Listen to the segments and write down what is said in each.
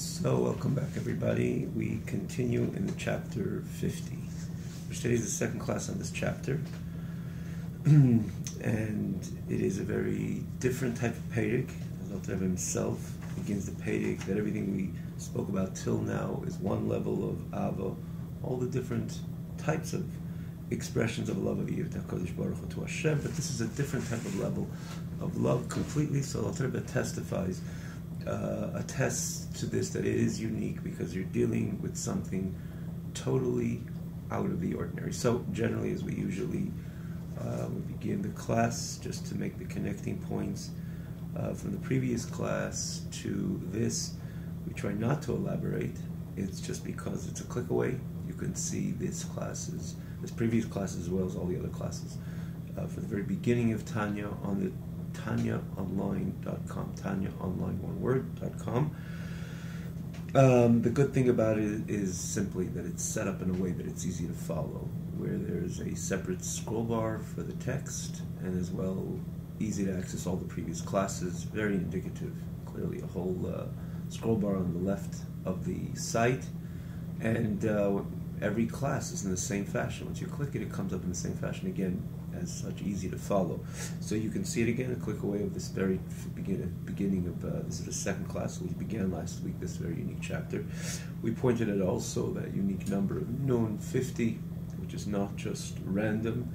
So, welcome back, everybody. We continue in chapter 50. Today is the second class on this chapter, and it is a very different type of Pedic. Alter himself begins the Pedic that everything we spoke about till now is one level of Ava, all the different types of expressions of love of Yivta Kodesh Baruch to Hashem, but this is a different type of level of love completely. So Alter testifies uh, attests to this that it is unique because you're dealing with something totally out of the ordinary. So, generally, as we usually uh, we begin the class, just to make the connecting points uh, from the previous class to this, we try not to elaborate. It's just because it's a click away. You can see this classes, this previous class as well as all the other classes. Uh, from the very beginning of Tanya on the tanyaonline.com, tanyaonline, one word.com. Um, the good thing about it is simply that it's set up in a way that it's easy to follow, where there's a separate scroll bar for the text and as well easy to access all the previous classes. Very indicative, clearly a whole uh, scroll bar on the left of the site, and uh, every class is in the same fashion. Once you click it, it comes up in the same fashion again as such easy to follow. So you can see it again, a click away of this very beginning of, uh, this is the second class, we began last week, this very unique chapter. We pointed out also that unique number of Nun 50, which is not just random,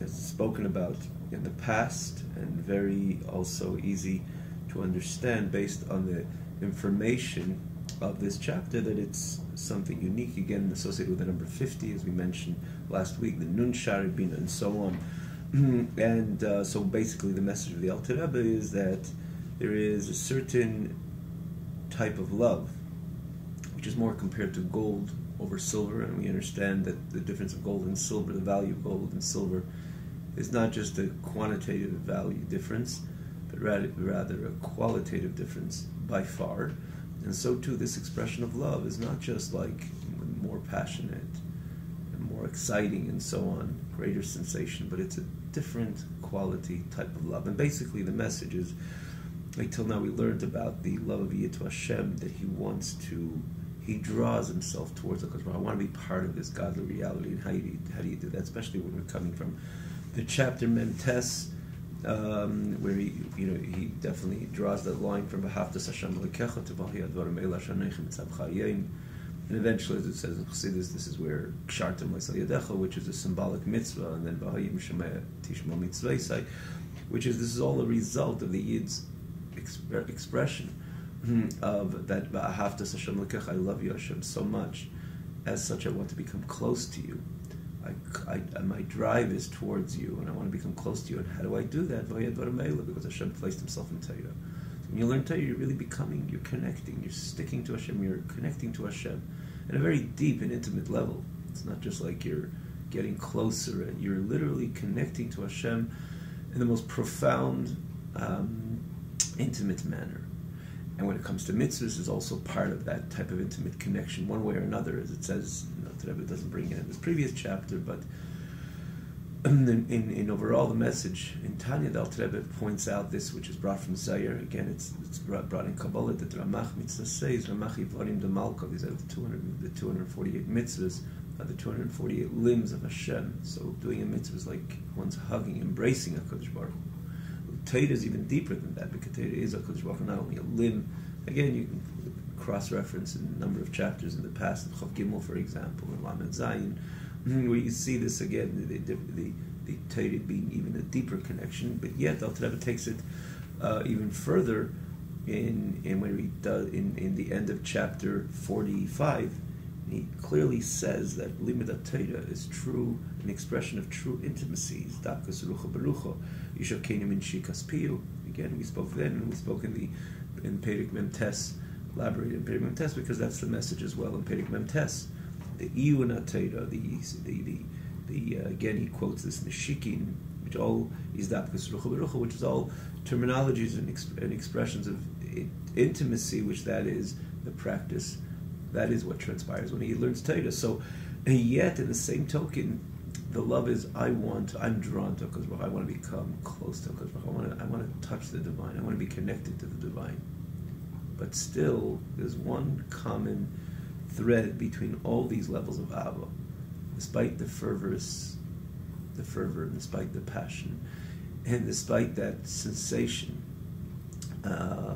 it's spoken about in the past and very also easy to understand based on the information of this chapter that it's something unique, again associated with the number 50, as we mentioned last week, the Nun Sharibina, and so on. and uh, so basically, the message of the Alter Rebbe is that there is a certain type of love, which is more compared to gold over silver, and we understand that the difference of gold and silver, the value of gold and silver, is not just a quantitative value difference, but rather, rather a qualitative difference by far. And so too, this expression of love is not just like more passionate and more exciting and so on, greater sensation, but it's a different quality type of love. And basically, the message is like till now we learned about the love of Yitu Hashem that he wants to, he draws himself towards it because I want to be part of this godly reality. And how, you, how do you do that? Especially when we're coming from the chapter Memtes um, where he, you know, he definitely draws that line from V'haftas Hashem Lekecha to V'hi Advarim Eila Shanechem Mitzab Chayim. And eventually, as it says in Chassidus, this is where Kshartim Leisal Yadecha, which is a symbolic mitzvah, and then V'hayim Shemaya Tishma Mitzvah which is, this is all a result of the Yid's exp- expression of that V'haftas Hashem Lekecha, I love you Hashem so much, as such I want to become close to you. I, I, my drive is towards you, and I want to become close to you. And how do I do that? Because Hashem placed Himself in Torah. When you learn Torah, you're really becoming, you're connecting, you're sticking to Hashem, you're connecting to Hashem at a very deep and intimate level. It's not just like you're getting closer, and you're literally connecting to Hashem in the most profound, um, intimate manner. And when it comes to mitzvahs, is also part of that type of intimate connection, one way or another, as it says the Rebbe doesn't bring it in this previous chapter, but in, in, in, overall the message in Tanya, the Alter Rebbe points out this, which is brought from Zayer. Again, it's, it's brought, brought in Kabbalah that Ramach mitzvah says Ramach de Malka. These are the 200, the 248 mitzvahs, are the 248 limbs of Hashem. So doing a mitzvah is like one's hugging, embracing a Baruch. Torah is even deeper than that because Torah is a Baruch not only a limb. Again, you can cross-reference in a number of chapters in the past, in Chav Gimel, for example, in Lamed Zayin, where you see this again, the, the, the, the being even a deeper connection, but yet Al Rebbe takes it uh, even further in, in when he does in, in the end of chapter 45, he clearly says that limud Torah is true, an expression of true intimacy. Again, we spoke then, and we spoke in the in Pedic Memtes elaborate in Perik Mem because that's the message as well in Perik Mem Tes. The Iuna Teda, the the the, the uh, again he quotes this Nishikin, which all is Dapkas Rucha which is all terminologies and, exp- and expressions of intimacy, which that is the practice. That is what transpires when he learns Teda. So, yet in the same token, the love is I want, I'm drawn to because I want to become close to because I want to, I want to touch the divine. I want to be connected to the divine. but still there's one common thread between all these levels of Abba, despite the fervorous, the fervor, despite the passion, and despite that sensation uh,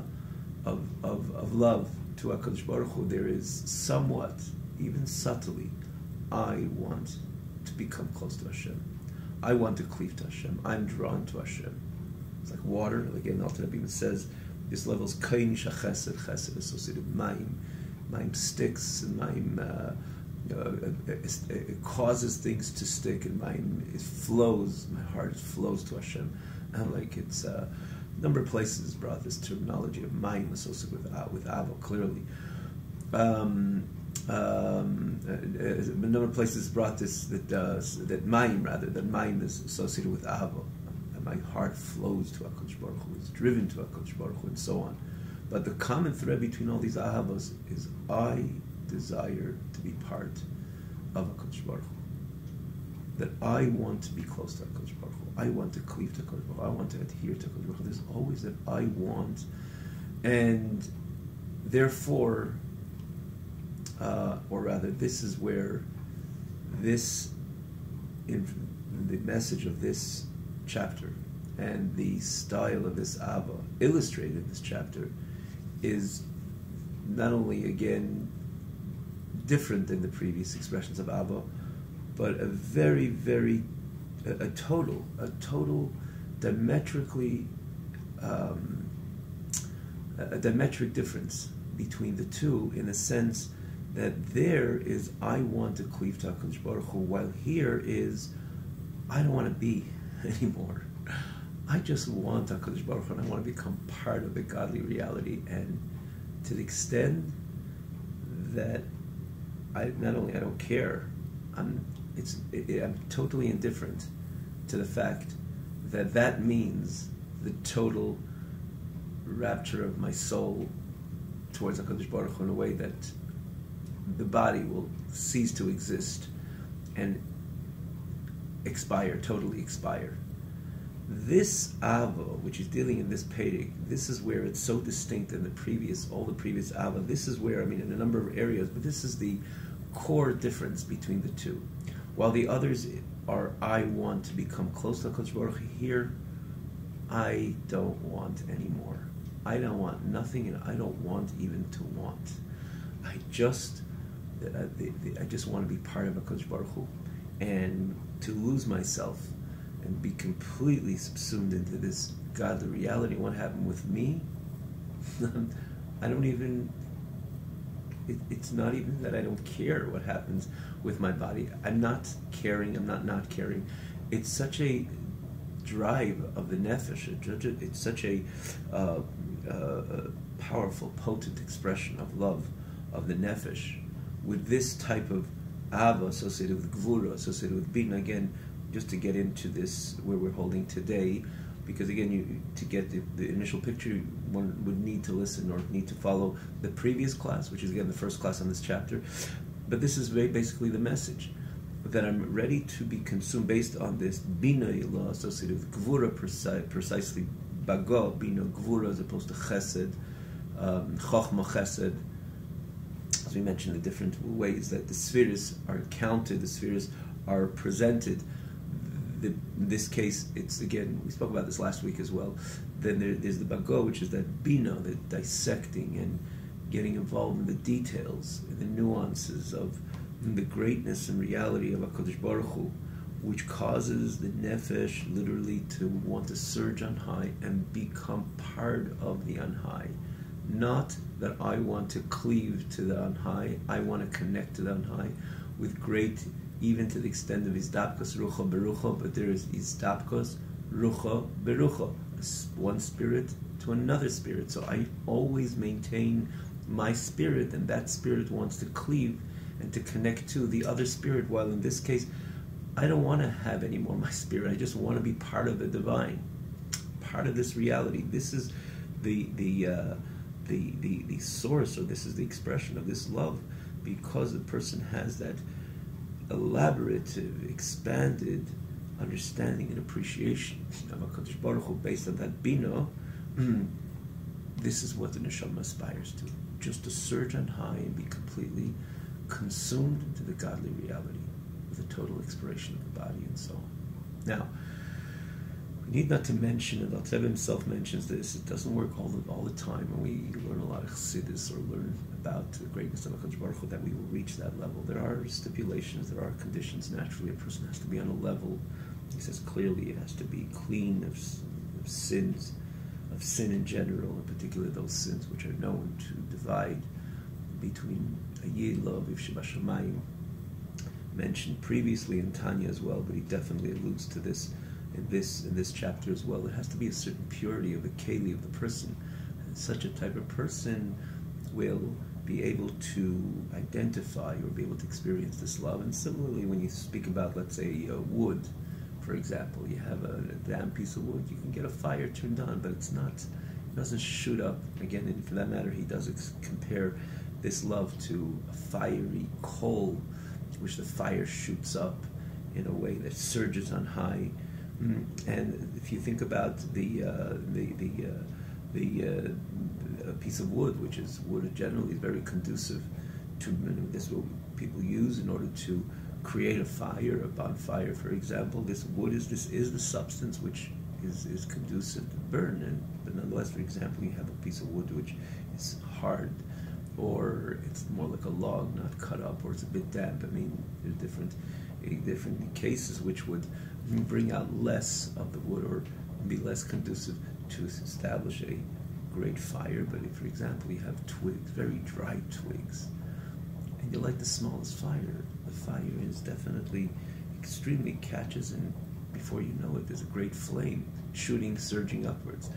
of, of, of love to HaKadosh Baruch Hu, there is somewhat, even subtly, I want to become close to Hashem. I want to cleave to Hashem. I'm drawn to Hashem. It's like water. Like Again, Alter Rebbe says this level is kain shachesed, chesed associated with maim. Maim sticks, and maim uh, uh, it, it, causes things to stick, and maim it flows. My heart flows to Hashem, and like it's. Uh, number of places brought this terminology of maim associated with uh, with avo clearly. Um, um, uh, a number of places brought this that uh, that maim rather that maim is associated with avo my heart flows to HaKadosh Baruch Hu, is driven to HaKadosh Baruch Hu, and so on. But the common thread between all these ahavas is I desire to be part of HaKadosh Baruch Hu. That I want to be close to HaKadosh Baruch Hu. I want to cleave to HaKadosh Baruch I want to adhere to HaKadosh Baruch There's always that I want. And therefore, uh, or rather, this is where this, in the message of this chapter and the style of this Abba illustrated in this chapter is not only again different than the previous expressions of Abba, but a very, very a, total, a total diametrically um, a diametric difference between the two in the sense that there is I want to cleave to HaKadosh Baruch Hu, while here is I don't want to be anymore. I just want HaKadosh Baruch Hu and I want to become part of the godly reality. And to the extent that I not only I don't care, I'm it's it, I'm totally indifferent to the fact that that means the total rapture of my soul towards HaKadosh Baruch Hu in a way that the body will cease to exist and expire, totally expire. This Ava, which is dealing in this Pedic, this is where it's so distinct in the previous, all the previous Ava. This is where, I mean, in a number of areas, but this is the core difference between the two. While the others are, I want to become close to Kodesh Baruch here, I don't want anymore. I don't want nothing, and I don't want even to want. I just, uh, I just want to be part of a Kodesh Baruch Hu, and to lose myself and be completely subsumed into this godly reality. What happened with me? I don't even. It, it's not even that I don't care what happens with my body. I'm not caring. I'm not not caring. It's such a drive of the nefesh. It's such a uh, uh, powerful, potent expression of love of the nefesh with this type of Ava associated with Gvura, associated with Bina. Again, just to get into this where we're holding today, because again, you to get the, the, initial picture, one would need to listen or need to follow the previous class, which is again the first class on this chapter. But this is basically the message that I'm ready to be consumed based on this Bina law associated with Gvura preci- precisely Bago, Bina, Gvura as opposed to Chesed, um, Chochma Chesed as we mentioned, the different ways that the spheres are counted, the spheres are presented. In this case, it's again, we spoke about this last week as well. Then there, there's the bago, which is that bina, the dissecting and getting involved in the details, and the nuances of the greatness and reality of HaKadosh Baruch Hu, which causes the nefesh literally to want to surge on high and become part of the on high not that I want to cleave to the on high, I want to connect to the on high with great, even to the extent of Izdapkos Rucho Berucha, but there is Izdapkos Rucho Berucha, one spirit to another spirit. So I always maintain my spirit, and that spirit wants to cleave and to connect to the other spirit, while in this case, I don't want to have anymore my spirit. I just want to be part of the divine, part of this reality. This is the the uh, the, the, the source or this is the expression of this love because the person has that elaborate, expanded understanding and appreciation of HaKadosh Baruch Hu based on that bina, hmm, this is what the neshama aspires to: just to surge on high and be completely consumed into the godly reality with a total expiration of the body and so on. Now, need not to mention, and Alter himself mentions this, it doesn't work all the, all the time, and we learn a lot of chassidus or learn about the greatness of HaKadosh Baruch that we will reach that level. There are stipulations, there are conditions. Naturally, a person has to be on a level, he says clearly, it has to be clean of, of sins, of sin in general, in particular those sins which are known to divide between a yid, love, Shamayim, mentioned previously in Tanya as well, but he definitely alludes to this in this in this chapter as well. It has to be a certain purity of the keli of the person. Such a type of person will be able to identify or be able to experience this love. And similarly, when you speak about, let's say, uh, wood, for example, you have a, a damp piece of wood, you can get a fire turned on, but it's not, it doesn't shoot up. Again, and for that matter, he does ex- compare this love to a fiery coal, which the fire shoots up in a way that surges on high. And if you think about the uh, the the uh, the uh, piece of wood, which is wood generally is very conducive to this is what people use in order to create a fire, a bonfire, for example. This wood is this is the substance which is, is conducive to burn, and but nonetheless, for example, you have a piece of wood which is hard, or it's more like a log, not cut up, or it's a bit damp. I mean, there's different different cases which would bring out less of the wood or be less conducive to establish a great fire. But if, for example, you have twigs, very dry twigs, and you light the smallest fire, the fire is definitely extremely catches, and before you know it, there's a great flame shooting, surging upwards.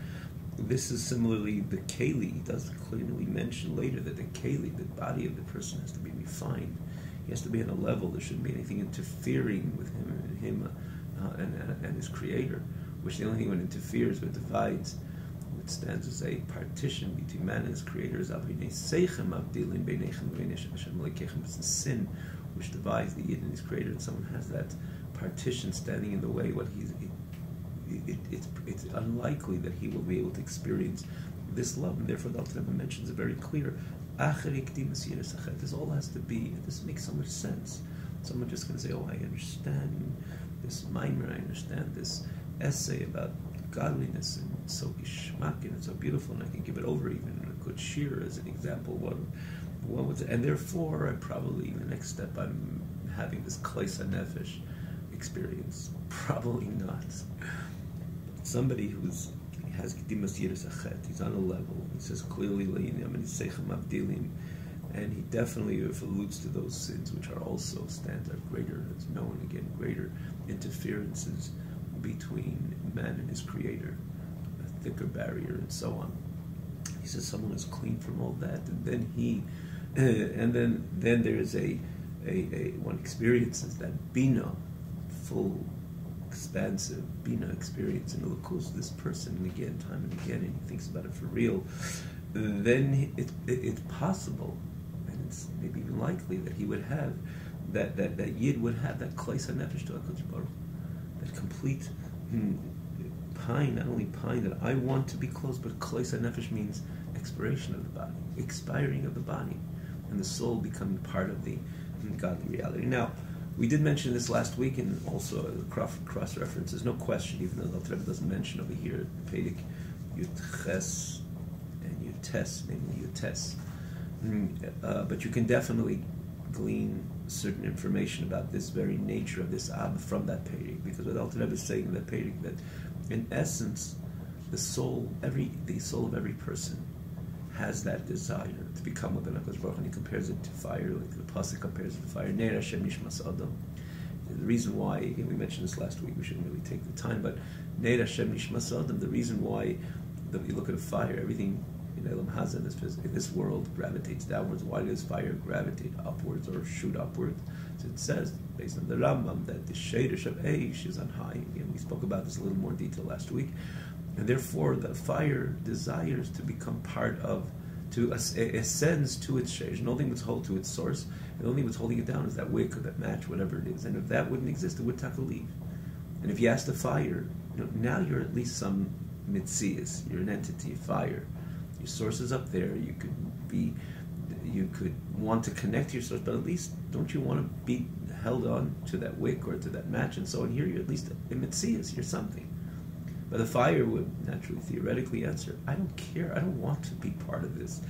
This is similarly the keli. He does clearly mention later that the keli, the body of the person, has to be refined. He has to be on a level. There shouldn't be anything interfering with him. Him uh, and, and, his creator, which the only thing that interferes with divides, which stands as a partition between man and his creator, is the sin which divides the Yid and his creator, and someone has that partition standing in the way, what he's, it, it, it's, it's unlikely that he will be able to experience this love, and therefore the Alter mentions it very clear. This all has to be, this makes so much sense. Someone just going to say, oh, I understand this mimer, I understand this essay about godliness and so ishmak and it's so beautiful, and I can give it over even a good shir as an example. What, what was it? And therefore, I probably the next step I'm having this klesa nefesh experience. Probably not. Somebody who's has kedimas yiras achet. He's on a level. He says clearly, and he definitely alludes to those sins which are also stand are greater, as known again, greater interferences between man and his creator, a thicker barrier, and so on. He says someone is clean from all that, and then he, and then then there is a, a, a one experiences that bina, full, expansive bina experience, and it goes this person and again, time and again, and he thinks about it for real. Then it, it, it's possible it's maybe even likely that he would have that that, that Yid would have that kleisa nefesh to Hakadosh Baruch, that complete mm, pine, not only pine that I want to be close, but kleisa nefesh means expiration of the body, expiring of the body, and the soul becoming part of the mm, godly reality. Now. We did mention this last week, and also cross references. No question, even though the Rebbe doesn't mention over here, Pedic Yutches and Yutes, namely Yutes. Mm, uh, but you can definitely glean certain information about this very nature of this ab from that Pedic, because what Alter Rebbe is saying in that Pedic, that in essence, the soul, every the soul of every person has that desire to become the Nakash Baruch, and he compares it to fire, like the Pasuk compares it to fire. Neir Hashem Nishmas Adam. The reason why, we mentioned this last week, we shouldn't really take the time, but Neir Hashem Nishmas Adam, the reason why the, you look at a fire, everything in Elam Haza, in this, world, gravitates downwards. Why does fire gravitate upwards or shoot upwards? So it says, based on the Rambam, that the Shadish of Eish is on high. Again, we spoke about this a little more detail last week. And therefore, the fire desires to become part of, to ascends to its shade. Nothing would hold to its source. And only what's holding it down is that wick or that match, whatever it is. And if that wouldn't exist, it would take a leave. And if you ask the fire, you know, now you're at least some mitzias, you're an entity of fire Your source is up there. You could be, you could want to connect to your source, but at least don't you want to be held on to that wick or to that match and so on? Here, you're at least a mitzias. You're something. But the fire would naturally, theoretically answer, I don't care. I don't want to be part of this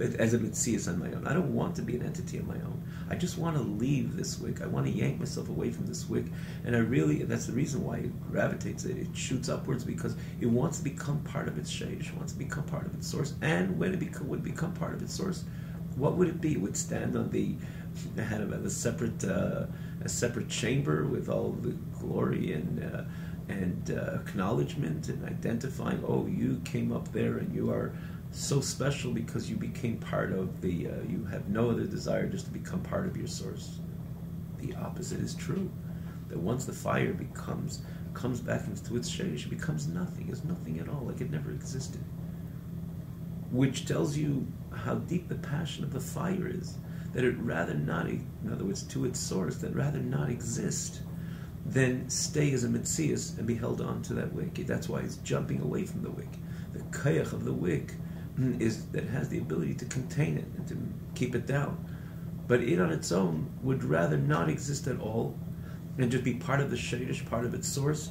as a mitzias on my own. I don't want to be an entity on my own. I just want to leave this wick. I want to yank myself away from this wick. And I really, that's the reason why it gravitates, it, it shoots upwards because it wants to become part of its shade. It wants to become part of its source. And when it beco- would become part of its source, what would it be? It would stand on the, had a, a separate, uh, a separate chamber with all the glory and, uh, and uh, acknowledgement and identifying, oh, you came up there and you are so special because you became part of the, uh, you have no other desire just to become part of your source. The opposite is true. That once the fire becomes, comes back into its shade, it becomes nothing, is nothing at all, like it never existed. Which tells you how deep the passion of the fire is. That it rather not, in other words, to its source, that rather not exist then stay as a mitzias and be held on to that wick. That's why it's jumping away from the wick. The kayach of the wick is that has the ability to contain it and to keep it down. But it on its own would rather not exist at all and just be part of the shadish, part of its source,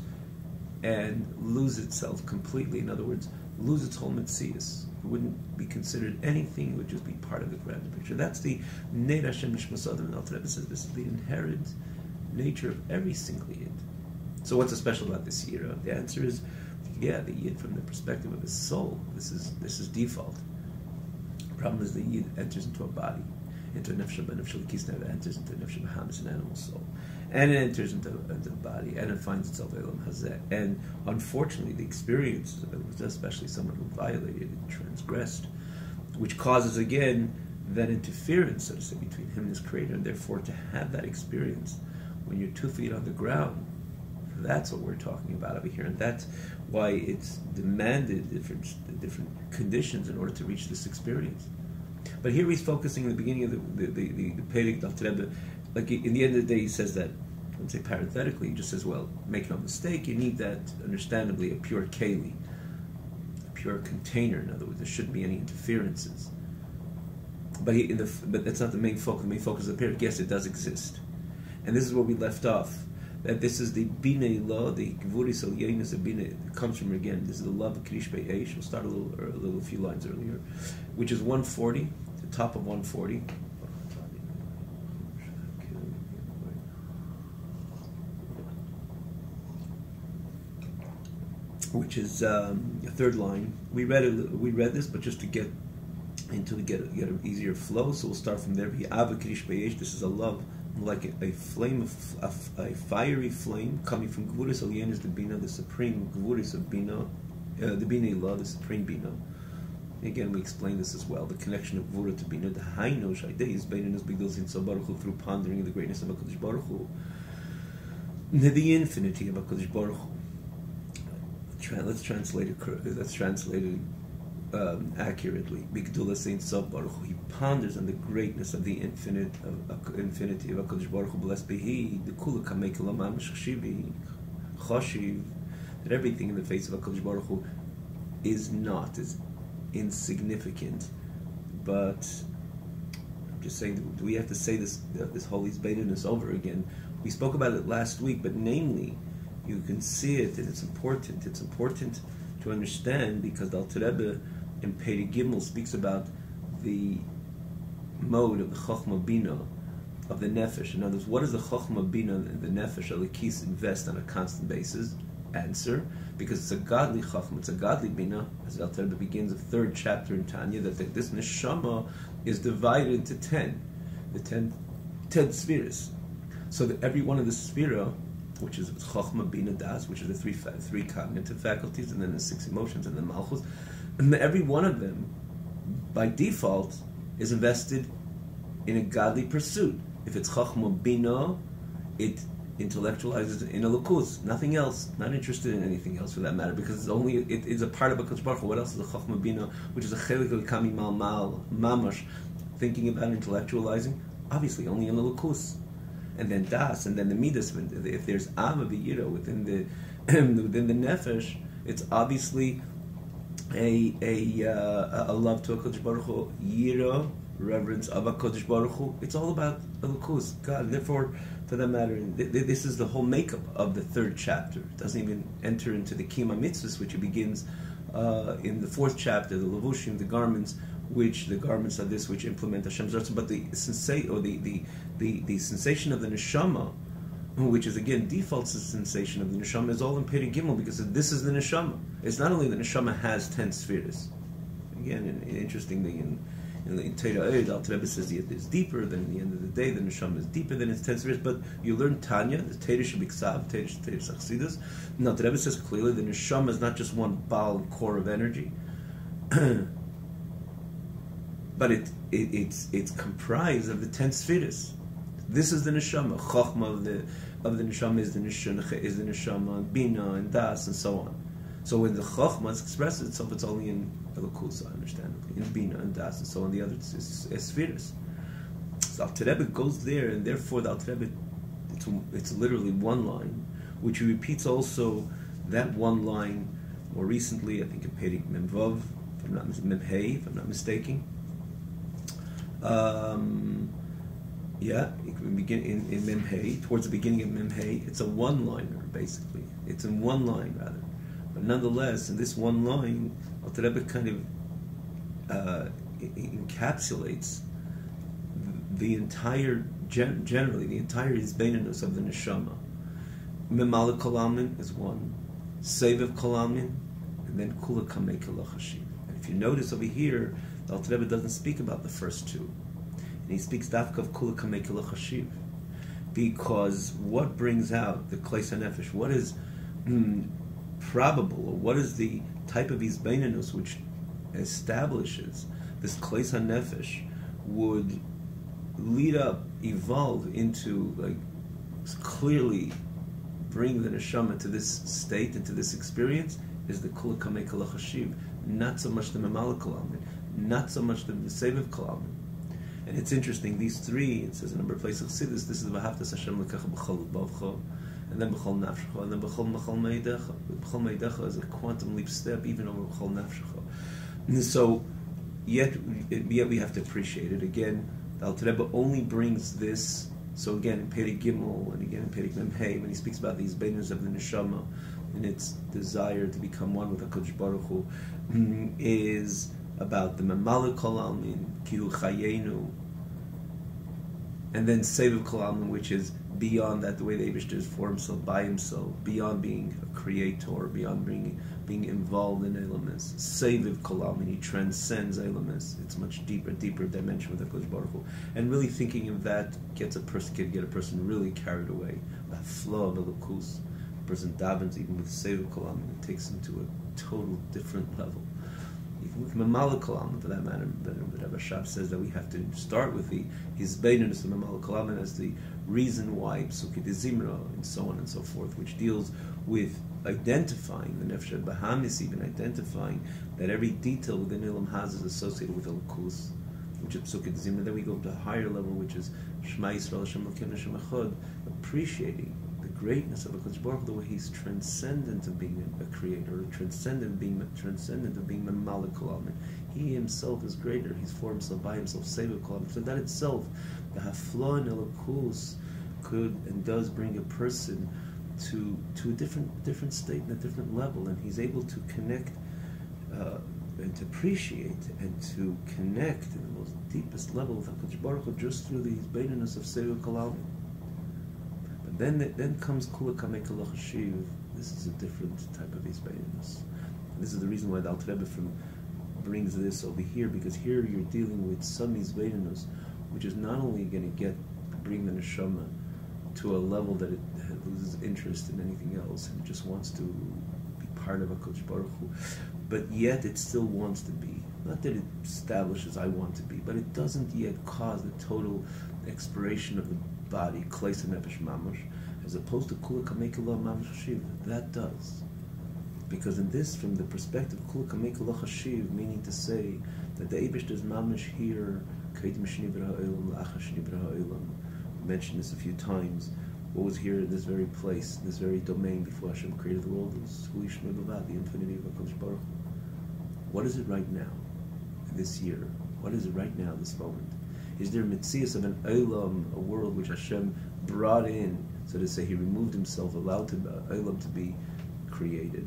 and lose itself completely. In other words, lose its whole mitzias. It wouldn't be considered anything, it would just be part of the grander picture. That's the Ned Hashem Nishmasadim, and Al says this is the inherent nature of every single yid. So what's so special about this year? The answer is, yeah, the yid from the perspective of his soul. This is this is default. The problem is the yid enters into a body, into a nefesh nefesh kisnev enters into nefesh bahamas, an animal soul, and it enters into, into the body, and it finds itself elam hazeh. And unfortunately, the experience of it, especially someone who violated and transgressed, which causes again that interference, so to say, between him and his creator, and therefore to have that experience when you're two feet on the ground. That's what we're talking about over here, and that's why it's demanded different different conditions in order to reach this experience. But here he's focusing in the beginning of the the the, the, the like in the end of the day, he says that. I would say parenthetically, he just says, "Well, make no mistake, you need that, understandably, a pure keli, a pure container. In other words, there shouldn't be any interferences." But he, the, but that's not the main focus. The main focus of the period. Yes, it does exist and this is where we left off. That this is the bine law, the gvuris al yenis bine comes from again. This is the love of krish be'esh. We'll start a little, a little, a few lines earlier, which is 140, the top of 140. Which is um, a third line. We read it. We read this, but just to get into get get an easier flow. So we'll start from there. This is a love like a, flame, of, a, a, fiery flame coming from Gvuris Alien is the Bina, the supreme Gvuris of Bina, uh, the Bina Ilah, the supreme Bina. Again, we explain this as well. The connection of Gvura to Bina, the Haino Shaideh is Beininus Bigdil Sin Baruch through pondering the greatness of HaKadosh Baruch Hu. The infinity of HaKadosh Baruch Hu. Let's translate it. Let's translate it um, accurately. Bigdula Saint Sub Baruch Hu. He ponders on the greatness of the infinite of, of infinity of Hakadosh Baruch Hu. Blessed be He. The Kula Kamek Lamam Shchivi Choshiv. That everything in the face of Hakadosh Baruch Hu is not is insignificant, but I'm just saying. Do we have to say this uh, this holy Zbaidiness over again? We spoke about it last week, but namely, you can see it, and it's important. It's important to understand because the Alter Rebbe in Peri Gimel speaks about the mode of the Chochma Bina of the Nefesh. In other words, what does the Chochma Bina, the Nefesh, Alikis invest on a constant basis? Answer, because it's a godly Chochma, it's a godly Bina, as the Alter Rebbe begins the third chapter in Tanya, that this Neshama is divided into ten, the ten, ten spheres. So that every one of the sphere which is Chochma, Bina, Das, which are the three, three cognitive faculties, and then the six emotions, and then Malchus, every one of them, by default, is invested in a godly pursuit. If it's Chachma Bina, it intellectualizes in a lukus, nothing else, not interested in anything else for that matter, because it's only it is a part of a Baruch What else is a Chachma Bina, which is a chelik kami mal mal mamash, thinking about intellectualizing? Obviously, only in the lukus, and then das, and then the midas. If there's ama v'yira within the within the nefesh, it's obviously a a, uh, a love to a Kodesh Baruch Hu, yira, reverence of a Kodesh Baruch Hu. It's all about Elokus, God. Therefore, for that matter, this is the whole makeup of the third chapter. It doesn't even enter into the Kima Mitzvahs, which begins uh, in the fourth chapter, the Levushim, the garments, which the garments are this which implement Hashem's Ratzon. But the sensa- or the, the, the, the sensation of the neshama, which is again defaults the sensation of the neshama, is all in Peri Gimel because this is the neshama. It's not only the neshama has ten spheres. Again, interestingly, in in the Torah eh, Eid, Al Rebbe says it's deeper than at the end of the day, the neshama is deeper than its ten spheres. But you learn Tanya, the Torah should be ksav, Torah sachsidus. Now the Rebbe says clearly the neshama is not just one ball core of energy, but it, it, it's it's comprised of the ten spheres. This is the neshama. Chokhmah of the of the neshama is the neshama is the neshama, bina and das and so on. So when the chokhmah expresses itself, it's only in Elokusa, understandably, in Bina and Das, and so on the other spheres. So Alter Rebbe goes there, and therefore the Alter Rebbe, it's, it's literally one line, which he repeats also that one line more recently, I think in Perik Memvav, if I'm not Memhei, if I'm not mistaken. Um, yeah, begin, in, in Memhei, towards the beginning of Memhei, it's a one-liner, basically. It's in one line, rather. But nonetheless, in this one line, Alter kind of uh, encapsulates the entire, gen- generally, the entire Izbeininus of the neshama. Memala Kalamin is one, Seviv Kalamin, and then Kula Kamei. And if you notice over here, the doesn't speak about the first two. And he speaks Dafka of Kula Kalachashiv. Because what brings out the Kleis HaNefesh? What is mm, probable, or what is the type of Izbeinanus which establishes this Kleis HaNefesh would lead up, evolve into, like, clearly bring the neshama to this state, into this experience, is the Kula Kamei Kalachashiv, not so much the Mamala not so much the Seviv Kalamin. And it's interesting, these three, it says in a number of places, this is Vahaftas Hashem Lekach B'chol Bavcho, and then b'chol nafshecha, and then b'chol b'chol meidecha. B'chol meidecha is a quantum leap step, even over b'chol nafshecha. And so, yet, yet we have to appreciate it. Again, the Alter Rebbe only brings this. So again, in Perik Gimel, and again in Perik Memhei, when he speaks about these beinus of the neshama and its desire to become one with Hakadosh Baruch Hu, mm, is about the Mamalik Kolalmin, Kihu Chayenu, and then Seviv Kolalmin, which is beyond that, the way the Abishter is for himself, by himself, beyond being a creator, beyond being, being involved in elements. Saviv kolam, and he transcends elements. It's much deeper, deeper dimension with HaKadosh Baruch Hu. And really thinking of that gets a person, can get a person really carried away. That flow of Elokus. A person davens even with Saviv kolam, and it takes him to a total different level Mamala Kalam, for that matter, But Shab says that we have to start with the his Beinunus of Mamala Kalam as the reason why Psuki Zimra and so on and so forth, which deals with identifying the Nefesh Bahamis, even identifying that every detail within Ilam has is associated with Elokus, which is Psuki Zimra. Then we go to a higher level, which is Shema Yisrael Echad, appreciating greatness of a Baruch the way he's transcendent of being a creator, transcendent being transcendent of being Mamalik Kalamin. He himself is greater. He's for himself, by himself, Seva Kalamin. So that itself, the Hafla and Elokus, could and does bring a person to to a different different state and a different level, and he's able to connect uh, and to appreciate and to connect in the most deepest level with Hakadosh Baruch Hu just through these beinunus of Seva Kalamin. Then then comes Kula Kamekala Chashiv. This is a different type of Isbainis. This is the reason why the Alter Rebbe from brings this over here, because here you're dealing with some Isbainis, which is not only going to get bring the neshama to a level that it loses interest in anything else and just wants to be part of a Kodesh Baruch Hu, but yet it still wants to be. Not that it establishes I want to be, but it doesn't yet cause the total expiration of the body, Kleis Nefesh Mamash, as opposed to Kula Kamekula Mamash Hashiv. That does. Because in this, from the perspective of Kula Kamekula Hashiv, meaning to say that the Abish does Mamash here, Kait Mishni B'Ha'olam, La'achashni B'Ha'olam. mentioned this a few times. What was here in this very place, in this very domain before Hashem created the world, was Hu Yishmei the infinity of HaKadosh Baruch What is it right now, this year? What is it right now, this moment? Is there a mitzias of an olam, a world which Hashem brought in, so to say, He removed Himself, allowed to uh, olam to be created,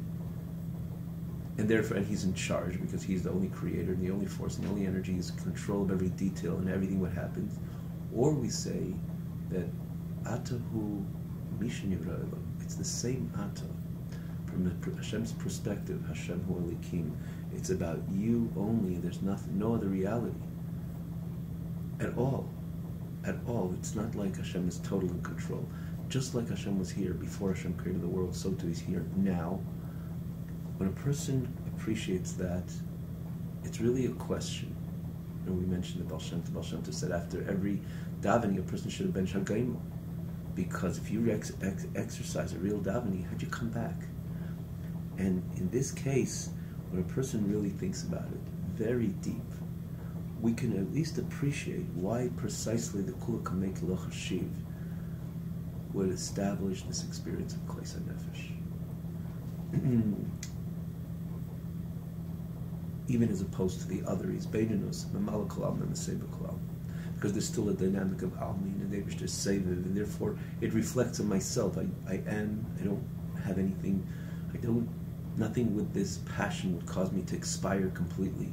and therefore, and He's in charge because He's the only creator, and the only force, and the only energy is control of every detail and everything what happens. Or we say that Atahu Mishin It's the same Ata. From Hashem's perspective, Hashem Hu Elikim, it's about you only. There's nothing, no other reality at all. At all. It's not like Hashem is total in control. Just like Hashem was here before Hashem created the world, so too He's here now. When a person appreciates that, it's really a question. And we mentioned the Baal Shem Baal Shem said after every davening, a person should have been shagaimu. Because if you ex- ex- exercise a real davening, how'd you come back? And in this case, when a person really thinks about it, very deep, we can at least appreciate why precisely the Kula Kamek Hashiv would establish this experience of Klesa Nefesh. Even as opposed to the other, is Beinunus, Mamala Kalam, and Maseba Kalam. Because there's still a dynamic of Almin and Abishter Seviv, and therefore it reflects on myself. I, I am, I don't have anything, I don't, nothing with this passion would cause me to expire completely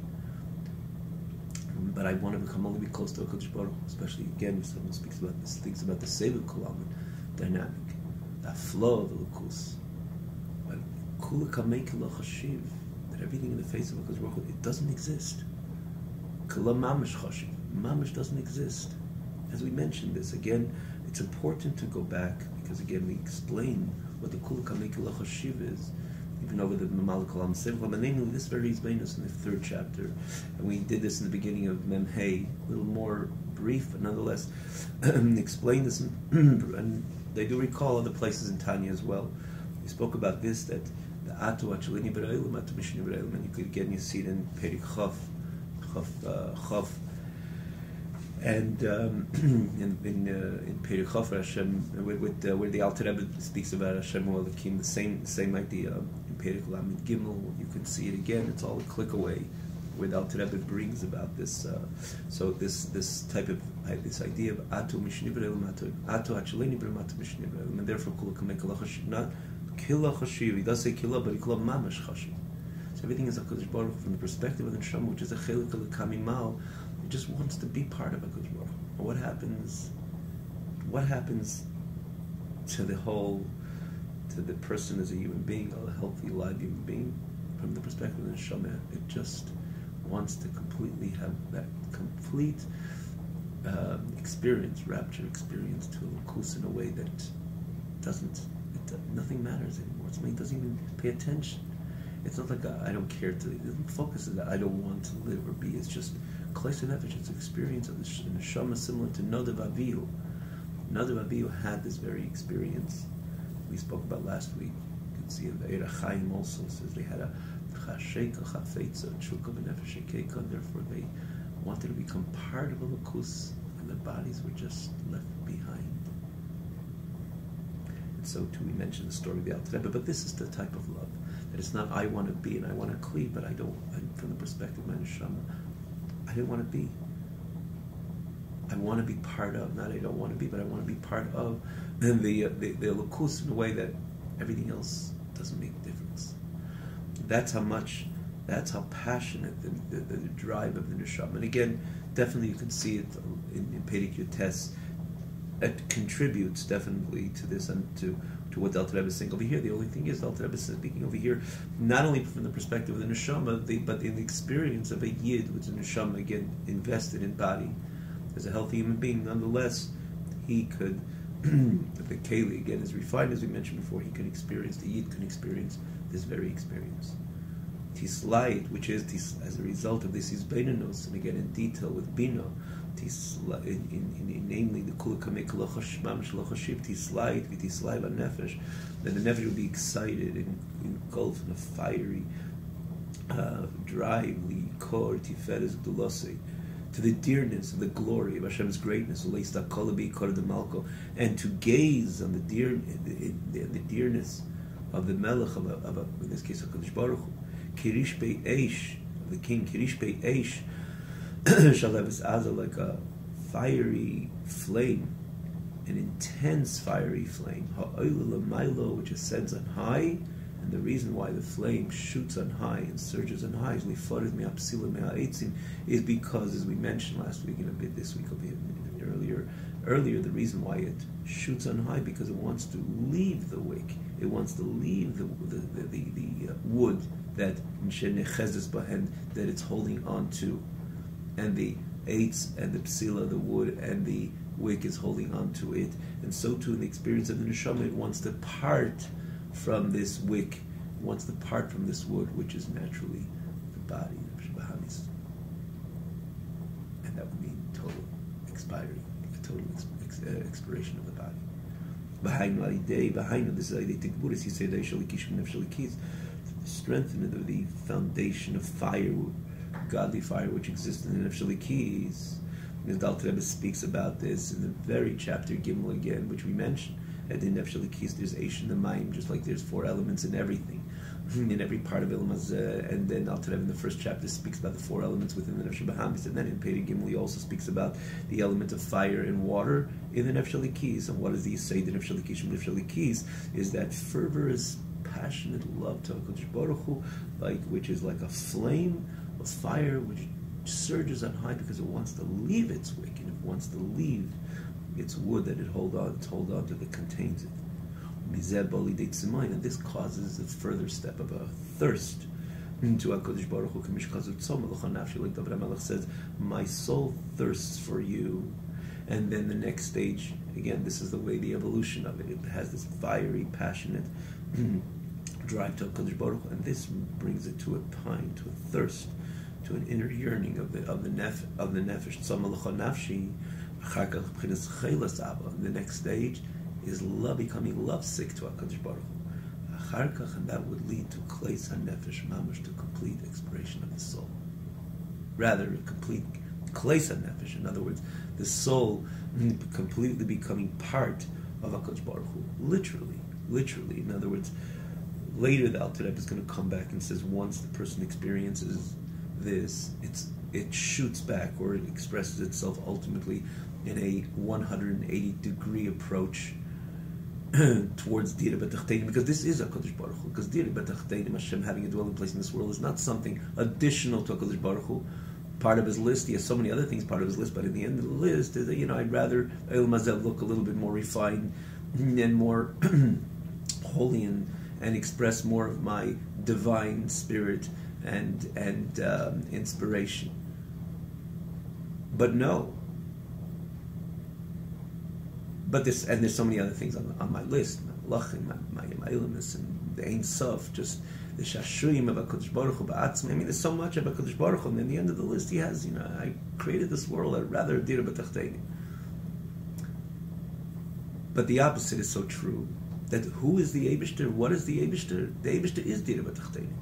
but I want to become only be close to Hakadosh Baruch especially again when someone speaks about this, thinks about the Sevid Kulam dynamic, that flow of the Lukus. That everything in the face of Hakadosh Baruch it doesn't exist. Kula Mamish Chashiv, Mamish doesn't exist. As we mentioned this again, it's important to go back because again we explain what the Kula Hashiv is even over the Mamal Kalam Simcha, and namely this very Izbainus in the third chapter. And we did this in the beginning of Mem Hey, a little more brief, but nonetheless, explain this, and they do recall other places in Tanya as well. We spoke about this, that the Atu Achalini B'Ra'elim, Atu Mishni B'Ra'elim, and you could again, you see it in Perik Chav, Chav, uh, and um, in in, uh, in Perichofer Hashem, with, with uh, where the Alter Rebbe speaks about Hashem Olakim, the same same idea in Perik Lamed Gimel. You can see it again. It's all a click away, where the Alter Rebbe brings about this. Uh, so this this type of uh, this idea of Atu Mishnivrel Atu Atu Acheleni Atu Mishnivrel, and therefore Kula Kamek not Kila Chashiv. He does say Kila, but he called Mamash Chashiv. So everything is a Kodesh Baruch from the perspective of the Neshama, which is a Chelik of the Kamimal just wants to be part of a good world. What happens? What happens to the whole, to the person as a human being, a healthy, alive human being, from the perspective of the neshama? It just wants to completely have that complete uh, experience, rapture experience, to a in a way that doesn't, it, nothing matters anymore. It's it doesn't even pay attention. It's not like I don't care to. It doesn't focus that. I don't want to live or be. It's just Klesa Nefesh, it's experience of the neshama similar to Nadav Avihu. Nadav Avihu had this very experience. We spoke about last week. You can see in the Eira Chaim also says they had a chasheka, chafetza, nefesh and therefore they wanted to become part of a lakus, and their bodies were just left behind. And so too, we mentioned the story of the Alter Rebbe, but this is the type of love that it's not I want to be and I want to cleave, but I don't. I'm, from the perspective of my neshama, I didn't want to be. I want to be part of, not I don't want to be, but I want to be part of uh, the the, the, the lakus in a way that everything else doesn't make a difference. That's how much, that's how passionate the, the, the drive of the neshama. And again, definitely you can see it in, in Pedic Yutes. It contributes definitely to this and to to what the Alter Rebbe is saying over here. The only thing is, the Alter Rebbe is speaking over here not only from the perspective of the neshama, but in the experience of a yid, which is a neshama again invested in body as a healthy human being. Nonetheless, he could. the keli again is refined as we mentioned before. He can experience the yid can experience this very experience. Tislait, which is tis, as a result of this, is beinanos, and again in detail with bina namely the kula kamek mamish lochashiv tislait nefesh, then the nefesh will be excited and engulfed in a fiery uh, drive, kor tiferes gdulose, to the dearness of the glory of Hashem's greatness, and to gaze on the dear the, the, the dearness of the Melech of, a, of a, in this case Hakadosh Baruch Hu, kirish be'esh the king Kirishpe Eish Shalevis Aza like a fiery flame, an intense fiery flame, Ha'oila which ascends on high, and the reason why the flame shoots on high and surges on high is because, as we mentioned last week and a bit this week earlier, earlier, the reason why it shoots on high because it wants to leave the wick. It wants to leave the the, the, the, the uh, wood that that it's holding on to and the eitz and the psila, the wood and the wick is holding on to it. And so too in the experience of the neshama, it wants to part from this wick, wants to part from this wood, which is naturally the body of Shabbahamis. And that would mean total expiry, a total ex- uh, expiration of the body. Behind my day, behind this is the Buddhist, he said, strengthening of the foundation of fire godly fire which exists in the Nefesh Keys. The Alter Rebbe speaks about this in the very chapter Gimel again, which we mentioned. At the Nefesh Keys, there's Eish and the Mayim, just like there's four elements in everything, in every part of Ilmaz. and then Alter Rebbe in the first chapter speaks about the four elements within the Nefesh Bahamis. And then in Perek Gimel, he also speaks about the element of fire and water in the Nefesh Keys. And what does he say? The Nefesh Keys from Nefesh Keys is that fervorous, passionate love to HaKadosh Baruch Hu, like, which is like a flame fire which surges on high because it wants to leave its wick and it wants to leave its wood that it hold on, it's hold on to that contains it. And this causes a further step of a thirst into HaKadosh Baruch Hu like David HaMelech says, my soul thirsts for you. And then the next stage, again, this is the way the evolution of it. It has this fiery, passionate drive to HaKadosh Baruch Hu, and this brings it to a pine, to a thirst to an inner yearning of the of the nef of the nefesh nafshi. The next stage is love becoming lovesick to Hakadosh Baruch Hu. And that would lead to kleis nefesh mamash, to complete expiration of the soul. Rather, complete kleis nefesh. In other words, the soul completely becoming part of Hakadosh Baruch Hu. Literally, literally. In other words, later the Alter is going to come back and says once the person experiences this, it's it shoots back or it expresses itself ultimately in a 180 degree approach towards Dira B'Tachtenim, because this is a Kodesh Baruch Hu. Because Dira B'Tachtenim, Hashem having a dwelling place in this world, is not something additional to a Kodesh Baruch Hu. Part of his list, he has so many other things part of his list, but at the end of the list, is that, you know, I'd rather El Mazel look a little bit more refined and more holy and, and express more of my divine spirit and and um, inspiration. But no. But this and there's so many other things on, on my list, my my my, illness, and the Ein Sof, just the shashuim of Hakadosh Baruch Hu I mean, there's so much of Hakadosh Baruch Hu, and in the end of the list, he has, you know, I created this world. I'd rather dira b'tachteini. But the opposite is so true. That who is the Abishter? What is the Abishter? The Abishter is dira b'tachteini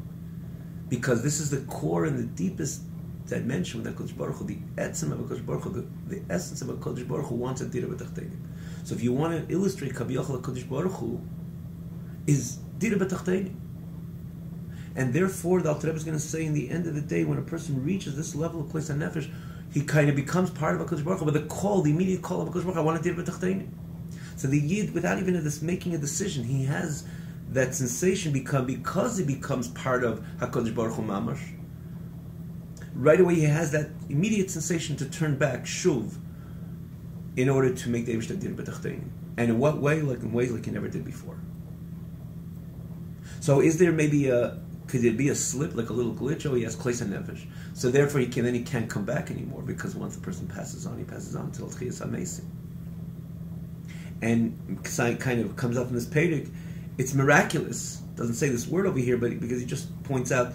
because this is the core and the deepest dimension of Kodesh Baruch Hu, the etzem of Kodesh Baruch Hu, the, the essence of Kodesh Baruch Hu wants a dira b'tachtenim. So if you want to illustrate Kabiyachal Kodesh Baruch Hu, is dira b'tachtenim. And therefore, the Alter Rebbe is going to say, in the end of the day, when a person reaches this level of place on nefesh, he kind of becomes part of Hakadosh Baruch Hu. But the call, the immediate call of a Hakadosh Baruch Hu, I want to dira b'tachtenim. So the yid, without even this making a decision, he has that sensation become because it becomes part of Hakadosh Baruch Hu Mamash. Right away, he has that immediate sensation to turn back shuv in order to make the Eibush Din B'tachtein. And in what way? Like in ways like he never did before. So, is there maybe a could there be a slip, like a little glitch? Oh, he has klesa nefesh, so therefore he can then he can't come back anymore because once the person passes on, he passes on until it's amazing. And kind of comes up in this pedic it's miraculous. Doesn't say this word over here, but because he just points out,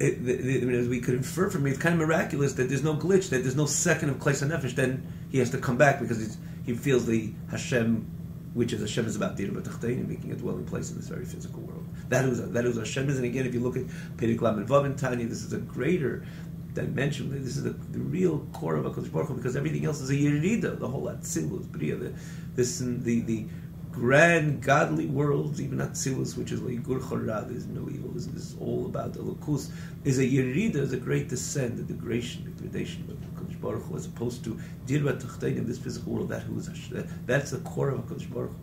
it, the, the, as we could infer from it, it's kind of miraculous that there's no glitch, that there's no second of Klais Nefesh. Then he has to come back because he feels the Hashem, which is Hashem is about Dira and making a dwelling place in this very physical world. That is that is Hashem is, and again, if you look at Pedig Lam and Vav and Tanya, this is a greater dimension. This is the, the real core of Hakadosh Baruch because everything else is a Yerida. The whole Atzilus, Bria, the this and the the grand godly worlds, even Atzilus, which is like Gur Chorad, there's no evil, this is all about the Lukus, is a Yerida, is a great descent, a degradation, degradation of HaKadosh Baruch Hu, as opposed to Dira B'Tachtein in this physical world, that who is that's the core of HaKadosh Baruch Hu.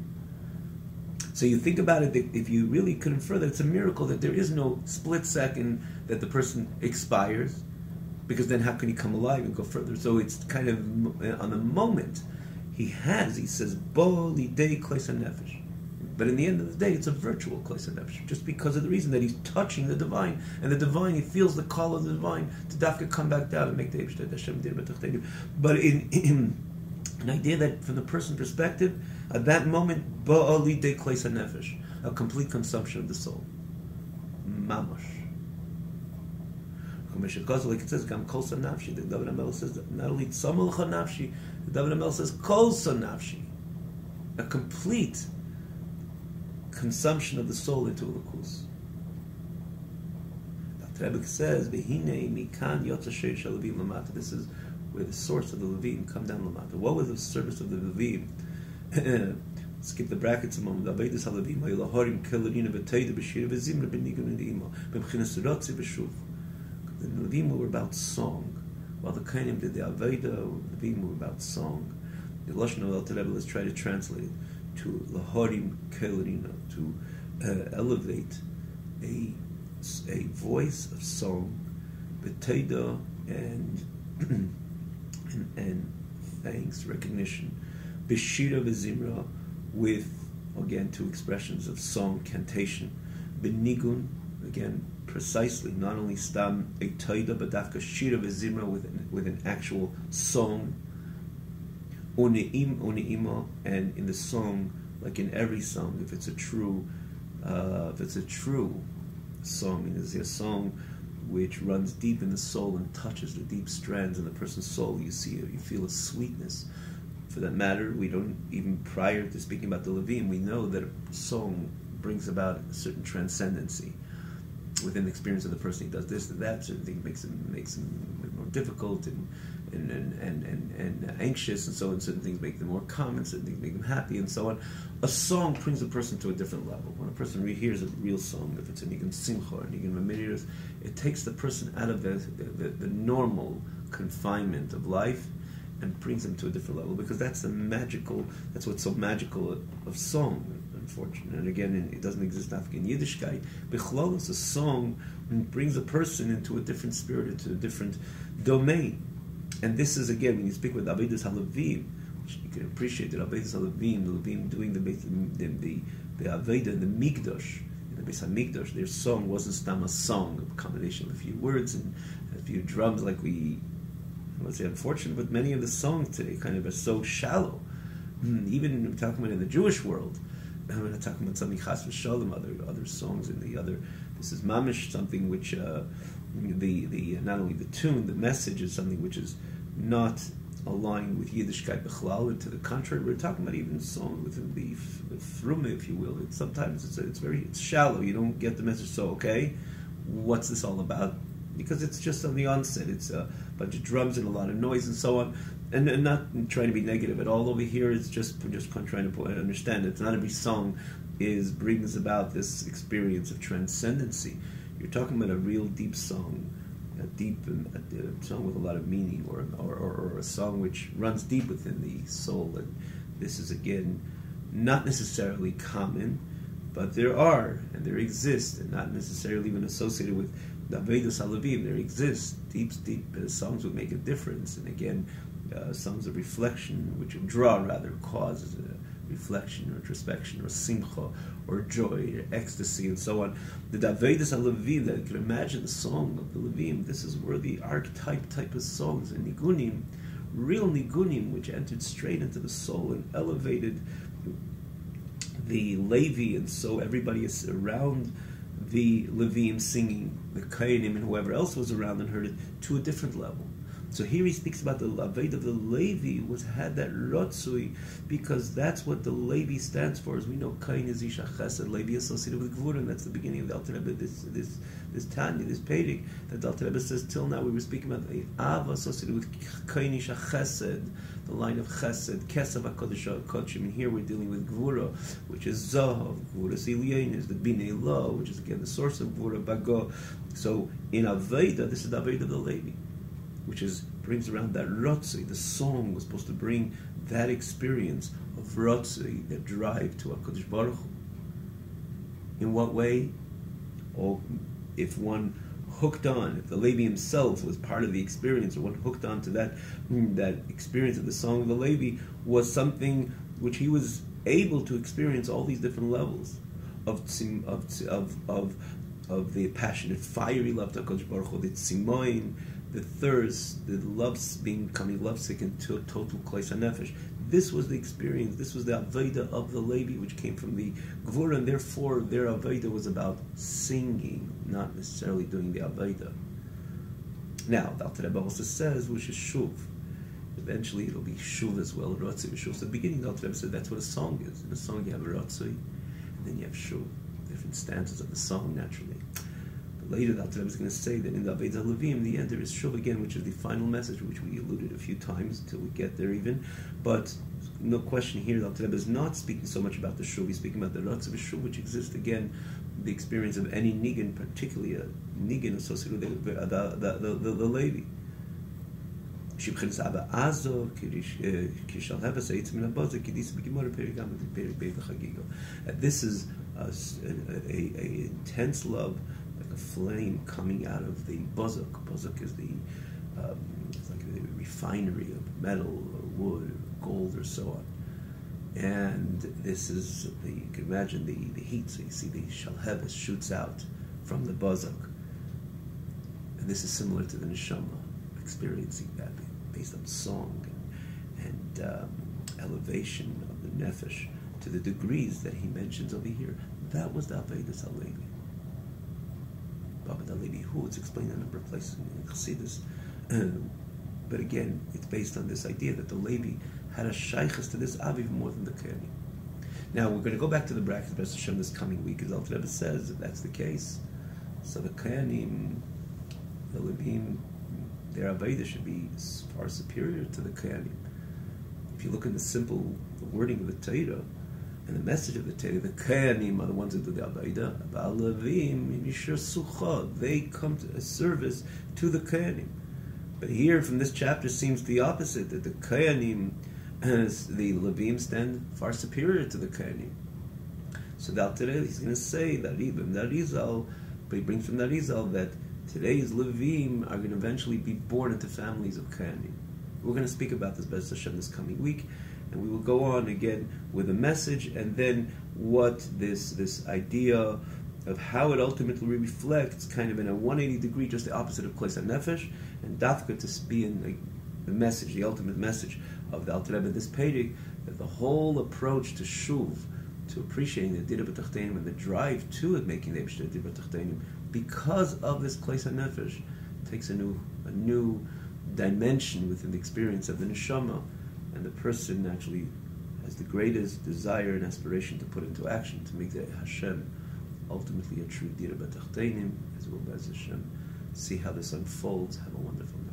So you think about it, if you really couldn't further, it's a miracle that there is no split second that the person expires, because then how can he come alive and go further? So it's kind of uh, on the moment he has, he says, Bo day nefesh. But in the end of the day, it's a virtual klesa nefesh, just because of the reason that he's touching the divine, and the divine, he feels the call of the divine to dafka come back down and make the Hashem But in, in an idea that from the person's perspective, at that moment, ba'ali de klesa nefesh, a complete consumption of the soul. Mamash. Like it says, Gam kol nafshi. The David HaMelech says not only tzamul nafshi, the David HaMelech says kol nafshi. A complete consumption of the soul into lukus. Dr. Rebbe says, "Behine mikan yotza shalavim lamata." This is where the source of the Levim come down lamata. What was the service of the Levim? skip the brackets a moment. Avedis halavim ha'ilahorim kelarina v'teida b'shira v'zimra b'nigun v'ima b'mchinas rotzi v'shuv. The Levim were about song, while the Kainim did the Aveda. The Levim were about song. The Lashon of El let's try to translate it to lahorim kelarina to uh, elevate a a voice of song, b'teida and and, and thanks, recognition. Bishira v'zimra, with, again, two expressions of song, cantation. Benigun, again, precisely, not only stam a taida, but dafka shira v'zimra, with an, with an actual song. Uneim, uneima, and in the song, like in every song, if it's a true, uh, if it's a true song, is a song which runs deep in the soul and touches the deep strands in the person's soul. You see it, you feel a sweetness. For that matter, we don't even prior to speaking about the Levim, we know that a song brings about a certain transcendency within the experience of the person. He does this and that, certain thing makes him makes him more difficult and and, and, and, and, and anxious and so on. Certain things make them more calm and certain things make them happy and so on. A song brings a person to a different level. When a person hears a real song, if it's a Nigan Simcha or Nigan Mamiris, it takes the person out of the, the, the normal confinement of life and brings them to a different level because that's the magical, that's what's so magical of song, unfortunately. And again, it doesn't exist in African Yiddishkeit. Bichlal is a song brings a person into a different spirit, into a different domain. And this is again when you speak with Avedis Halavim, which you can appreciate that Avedis Halavim, the Levim doing the the the, the Aveda, the Migdosh, the Beis Hamikdash, their song wasn't stam a song, a combination of a few words and a few drums, like we. I would say unfortunate, but many of the songs today kind of are so shallow. Hmm, even talking about in the Jewish world, I'm about something chas v'shalom, other other songs in the other. This is mamish, something which uh, the the not only the tune, the message is something which is not aligned with Yiddishkeit Bechlal, to the contrary, we're talking about even song within the frume, if you will. It's, sometimes it's, it's very it's shallow. You don't get the message. So okay, what's this all about? Because it's just on the onset. It's a bunch of drums and a lot of noise and so on. And, and not trying to be negative at all over here. It's just just trying to understand. It's not every song is brings about this experience of transcendency. You're talking about a real deep song a deep a, song with a lot of meaning, or, or, or, a song which runs deep within the soul. And this is again not necessarily common, but there are and there exist, and not necessarily even associated with the Vedas Halavim. There exist deep, deep uh, songs would make a difference, and again, uh, songs of reflection, which draw rather causes reflection, or introspection, or simcha, or joy, or ecstasy, and so on. The Davedas that you can imagine the song of the Levim, this is where the archetype type of songs, and Nigunim, real Nigunim, which entered straight into the soul and elevated the Levi, and so everybody is around the Levim singing, the Kainim and whoever else was around and heard it, to a different level. So here he speaks about the Aved of the Levi was had that Rotsui because that's what the Levi stands for. As we know, Kain is Isha Chesed, Levi associated with Gvurim. That's the beginning of the Alter Rebbe, this, this, this Tanya, this Pedig, that the Alter Rebbe says till now we were speaking about the Av associated with Kain Isha Chesed. The line of Chesed, Kesav HaKodesh HaKodshim. And here we're dealing with Gvura, which is Zahav, Gvura is the Bine Lo, which is again the source of Gvura Bago. So in Aveda, this is the Aveda of the Levi, which is brings around that Rotzi. The song was supposed to bring that experience of Rotzi, that drive to HaKadosh Baruch Hu. In what way? Or if one hooked on, if the Levi himself was part of the experience, or one hooked on to that that experience of the song of the Levi, was something which he was able to experience all these different levels of of of of, of the passionate, fiery love to Hakadosh Baruch Hu, the tzimoin, the thirst, the loves being becoming lovesick into total kleisa nefesh. This was the experience. This was the Aveda of the Levi, which came from the Gvura, and therefore their Aveda was about singing, not necessarily doing the Aveda. Now, the Alter Rebbe also says, which is Shuv. Eventually it'll be Shuv as well, Ratzui Shuv. So the beginning, the Alter Rebbe said that's what a song is. In a song you have a Ratzui, and then you have Shuv. Different stanzas of the song, naturally. Later Alter Rebbe is going to say that in the Aveda Levim, the end there is Shuv again, which is the final message, which we alluded a few times until we get there even. But no question here, the Alter Rebbe is not speaking so much about the Shuv, he's speaking about the Ratzui Shuv, which exists again the experience of any niggin, particularly a niggin associated with the, the, the, the, the, the Levi. Eh, uh, this is a, a, a, intense love, a flame coming out of the buzuk. Buzuk is the um, it's like a refinery of metal or wood, or gold, or so on and this is the you can imagine the, the heat. So you see the shalhevis shoots out from the bozak, and this is similar to the neshama experiencing that based on song and, and um, elevation of the nefesh to the degrees that he mentions over here. That was the Avedis Halevi. Baba Halevi, who it's explained in a number of places in Chassidus. Um, but again, it's based on this idea that the Levi had a shaykhs to this Aviv more than the Kohanim. Now we're going to go back to the bracket of Hashem this coming week, as Alter Rebbe says, if that's the case. So the Kohanim, the Levim, their Aveda should be far superior to the Kohanim. If you look in the simple wording of the Torah and the message of the Torah, the Kohanim are the ones who do the. About Levim, Mishra Sucha, they come to a service to the Kohanim. But here from this chapter seems the opposite, that the Kohanim the Levim stand far superior to the Kohanim. So that today he's going to say that even that Rizal, but he brings from that Rizal that today's Levim are going to eventually be born into families of Kohanim. We're going to speak about this Bez Hashem this coming week, and we will go on again with a message, and then what this this idea of how it ultimately reflects, kind of in a 180 degree, just the opposite of Klesa Nefesh, and Dafka to be in the, the message, the ultimate message of the Alter Rebbe, this pedic, that the whole approach to Shuv, to appreciating the Dira B'Tachtenim and the drive to it, making the Dira B'Tachtenim, because of this of Nefesh, takes a new, a new dimension within the experience of the Neshama, and the person actually has the greatest desire and aspiration to put into action to make the Hashem ultimately a true Dira B'Tachtenim, as well as Hashem. See how this unfolds. Have a wonderful night.